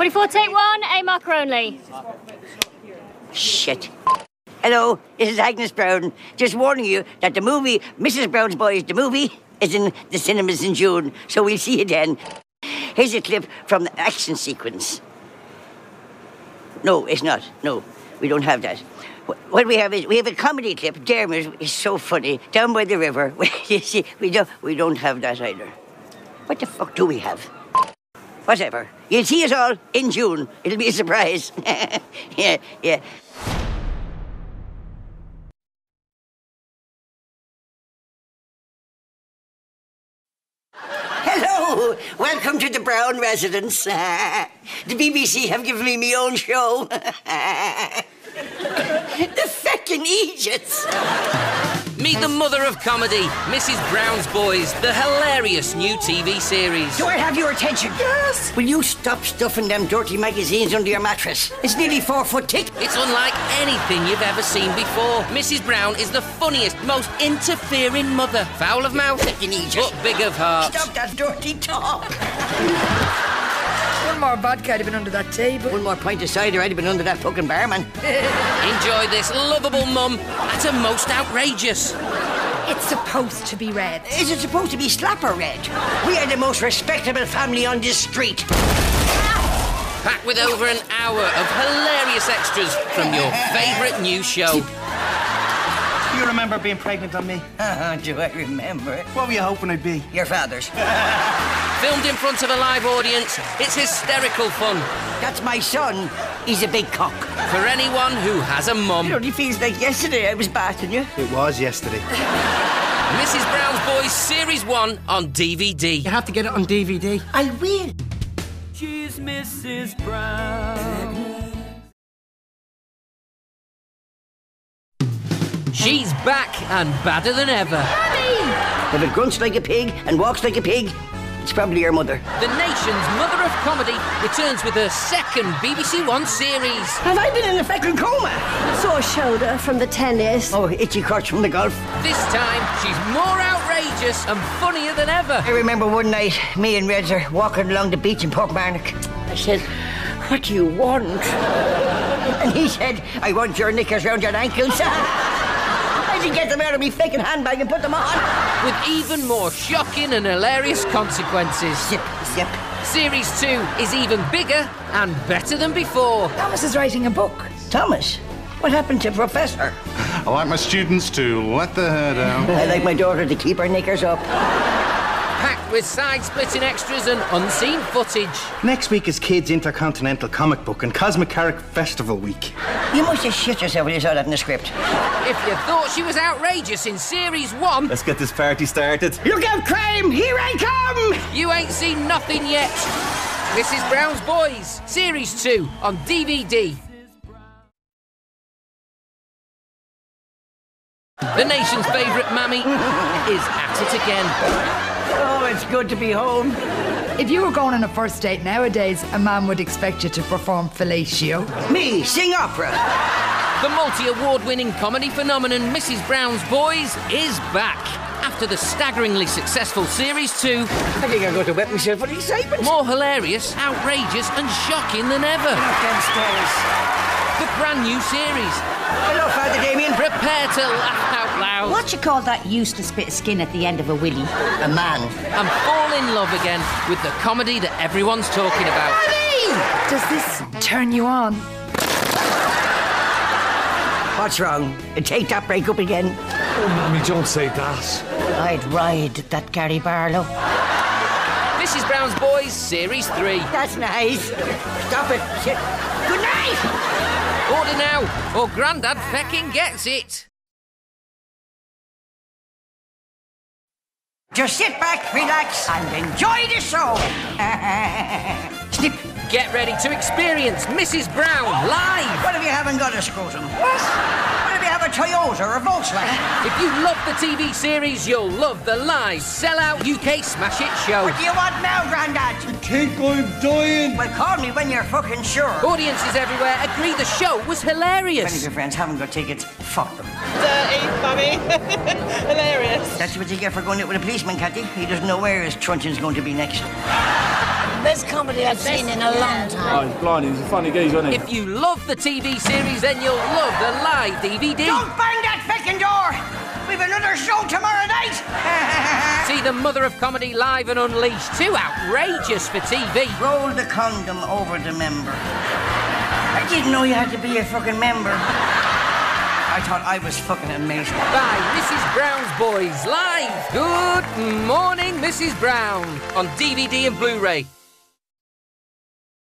24, take one, A marker only. Shit. Hello, this is Agnes Brown. Just warning you that the movie Mrs. Brown's Boys, the movie, is in the cinemas in June, so we'll see you then. Here's a clip from the action sequence. No, it's not. No, we don't have that. What we have is we have a comedy clip. Dermot is so funny down by the river. you see, we don't we don't have that either. What the fuck do we have? Whatever. You'll see it all in June. It'll be a surprise. yeah, yeah. Hello, welcome to the Brown residence. the BBC have given me my own show. the feckin' Egypts. Meet the mother of comedy, Mrs. Brown's Boys, the hilarious new TV series. Do I have your attention? Yes. Will you stop stuffing them dirty magazines under your mattress? It's nearly four foot thick. It's unlike anything you've ever seen before. Mrs. Brown is the funniest, most interfering mother. Foul of mouth, but big of heart. Stop that dirty talk. One more vodka, I'd have been under that table. One more pint of cider, I'd have been under that fucking barman. Enjoy this lovable mum at a most outrageous. It's supposed to be red. Is it supposed to be slapper red? We are the most respectable family on this street. Packed with over an hour of hilarious extras from your favourite new show. Do you remember being pregnant on me? Uh, do I remember? It? What were you hoping I'd be? Your father's. Filmed in front of a live audience, it's hysterical fun That's my son. He's a big cock. for anyone who has a mum. It mum. only feels like yesterday I was bathing you. It was yesterday. Mrs. Brown's Boys Series 1 on DVD. You have to get it on DVD. I will. She's Mrs. Brown. She's back and badder than ever. Mummy! If it grunts like a pig and walks like a pig, it's probably your mother. The nation's mother of comedy returns with her second BBC One series. Have I been in a fucking coma? Sore shoulder from the tennis. Oh, itchy crotch from the golf. This time, she's more outrageous and funnier than ever. I remember one night, me and Reds are walking along the beach in Portmarnock. I said, What do you want? And he said, I want your knickers round your ankles. I should get them out of me fucking handbag and put them on. With even more shocking and hilarious consequences. Zip, zip. Series 2 is even bigger and better than before. Thomas is writing a book. Thomas, what happened to Professor? I like my students to let their hair down. I like my daughter to keep her knickers up. Packed with side splitting extras and unseen footage. Next week is Kids Intercontinental Comic Book and Cosmic Carrick Festival Week. You must have shit yourself when you saw that in the script. If you thought she was outrageous in Series 1, Let's get this party started. Look out, crime! Here I come! you ain't seen nothing yet. Mrs. Brown's Boys, Series 2 on DVD. The nation's favourite mammy is at it again. Oh, it's good to be home. If you were going on a first date nowadays, a man would expect you to perform fellatio. Me, sing opera. The multi award winning comedy phenomenon Mrs. Brown's Boys is back. After the staggeringly successful Series 2, I think I'm going to wet myself with excitement. more hilarious, outrageous, and shocking than ever. downstairs. The brand new series. Hello, Father Damien. Prepare to laugh out loud What you call that useless bit of skin at the end of a willy? A man. and fall in love again with the comedy that everyone's talking about. Does this turn you on? What's wrong? Take that break up again. Oh, Me don't say that. I'd ride that Gary Barlow. Mrs. Brown's Boys, Series 3. That's nice. Stop it. Now, or Grandad fecking gets it. Just sit back, relax, and enjoy the show. Snip. Get ready to experience Mrs. Brown live. What if you haven't got a scrotum? What? What if you have a Toyota or a Volkswagen? If you love the TV series, you'll love the live sellout UK Smash It show. What do you want now, Grandad? Think I'm dying. Well, call me when you're fucking sure. Audiences everywhere agree the show was If any of your friends haven't got tickets, fuck them. Dirty, mummy. Hilarious. That's what you get for going out with a policeman, Cathy. He doesn't know where his truncheon's going to be next. Best comedy I've seen in a long time. Oh, he's blinding. He's a funny geezer, isn't he? If you love the TV series, then you'll love the live DVD. Don't bang that fucking door! We've another show tomorrow night! See the mother of comedy live and unleashed. Too outrageous for TV. Roll the condom over the member. I didn't know you had to be a fucking member. I thought I was fucking amazing. By Mrs. Brown's Boys live. Good Mourning, Mrs. Brown on DVD and Blu-ray.